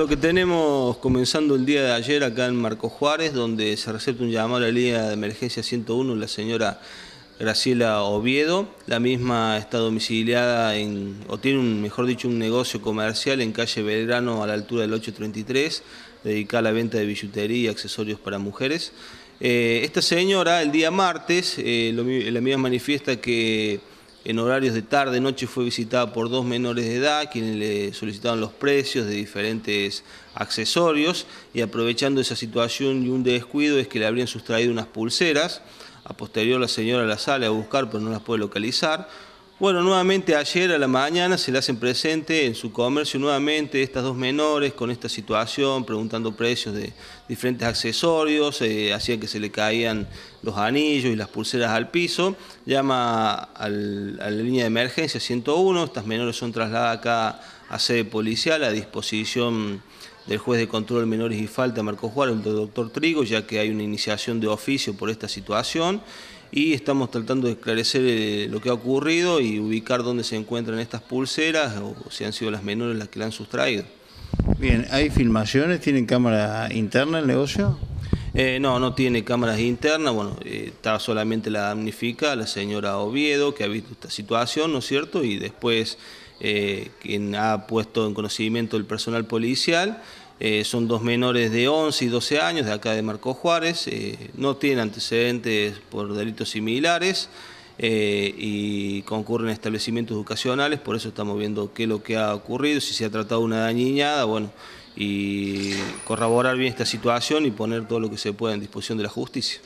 Lo que tenemos comenzando el día de ayer acá en Marco Juárez, donde se recepta un llamado a la línea de emergencia 101, la señora Graciela Oviedo. La misma está domiciliada en, o tiene un, mejor dicho, un negocio comercial en calle Belgrano a la altura del 833, dedicada a la venta de billutería y accesorios para mujeres. Eh, esta señora el día martes, eh, la misma manifiesta que en horarios de tarde, noche fue visitada por dos menores de edad, quienes le solicitaron los precios de diferentes accesorios y aprovechando esa situación y un descuido es que le habrían sustraído unas pulseras. A posterior la señora las sale a buscar pero no las puede localizar. Bueno, nuevamente ayer a la mañana se le hacen presente en su comercio nuevamente estas dos menores con esta situación, preguntando precios de diferentes accesorios, eh, hacía que se le caían los anillos y las pulseras al piso. Llama a la línea de emergencia 101, estas menores son trasladadas acá a sede policial a disposición del juez de control de menores y falta, Marco Juárez, el doctor Trigo, ya que hay una iniciación de oficio por esta situación y estamos tratando de esclarecer eh, lo que ha ocurrido y ubicar dónde se encuentran estas pulseras o si han sido las menores las que la han sustraído. Bien, ¿hay filmaciones? ¿Tienen cámara interna el negocio? Eh, no, no tiene cámaras internas, bueno, eh, está solamente la damnifica, la señora Oviedo, que ha visto esta situación, ¿no es cierto? Y después quien ha puesto en conocimiento el personal policial eh, son dos menores de 11 y 12 años de acá de Marco Juárez, eh, no tienen antecedentes por delitos similares eh, y concurren a establecimientos educacionales, por eso estamos viendo qué es lo que ha ocurrido, si se ha tratado una dañiñada, bueno, y corroborar bien esta situación y poner todo lo que se pueda en disposición de la justicia.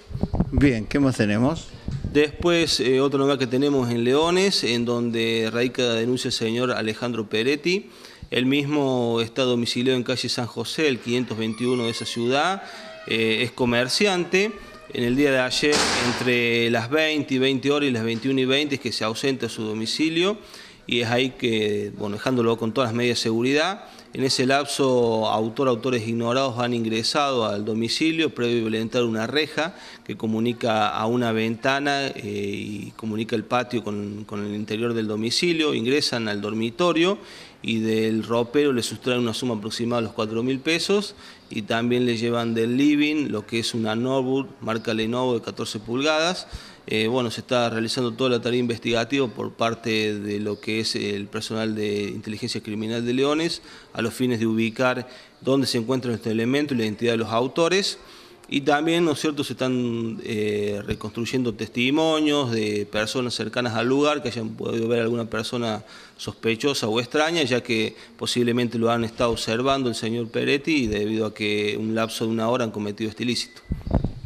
Bien, ¿qué más tenemos? Después, otra novedad que tenemos en Leones, en donde radica denuncia el señor Alejandro Peretti, el mismo está domiciliado en calle San José, el 521 de esa ciudad, eh, es comerciante. En el día de ayer, entre las 20 y 20 horas y las 21 y 20 es que se ausenta a su domicilio y es ahí que, bueno, dejándolo con todas las medidas de seguridad, en ese lapso, autor, autores ignorados han ingresado al domicilio previo a violentar una reja que comunica a una ventana eh, y comunica el patio con, el interior del domicilio, ingresan al dormitorio y del ropero le sustraen una suma aproximada de los 4 mil pesos y también le llevan del living lo que es una Norwood marca Lenovo de 14 pulgadas. Eh, bueno, se está realizando toda la tarea investigativa por parte de lo que es el personal de inteligencia criminal de Leones a los fines de ubicar dónde se encuentran estos elementos y la identidad de los autores. Y también, ¿no es cierto?, se están eh, reconstruyendo testimonios de personas cercanas al lugar que hayan podido ver alguna persona sospechosa o extraña, ya que posiblemente lo han estado observando el señor Peretti y debido a que un lapso de una hora han cometido este ilícito.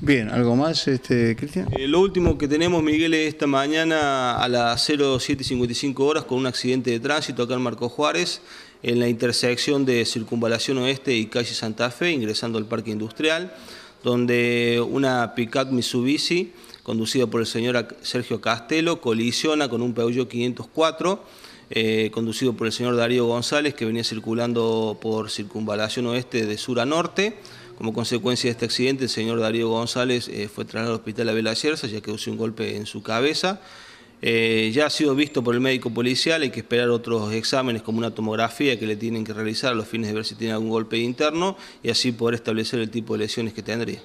Bien, ¿algo más, este, Cristian? Eh, lo último que tenemos, Miguel, es esta mañana a las 07.55 horas con un accidente de tránsito acá en Marco Juárez, en la intersección de Circunvalación Oeste y Calle Santa Fe, ingresando al Parque Industrial donde una pickup Mitsubishi conducida por el señor Sergio Castelo colisiona con un Peugeot 504 eh, conducido por el señor Darío González que venía circulando por circunvalación oeste de sur a norte. Como consecuencia de este accidente, el señor Darío González eh, fue trasladado al hospital Abel Ayerza ya que usó un golpe en su cabeza. Eh, ya ha sido visto por el médico policial, hay que esperar otros exámenes como una tomografía que le tienen que realizar a los fines de ver si tiene algún golpe interno y así poder establecer el tipo de lesiones que tendría.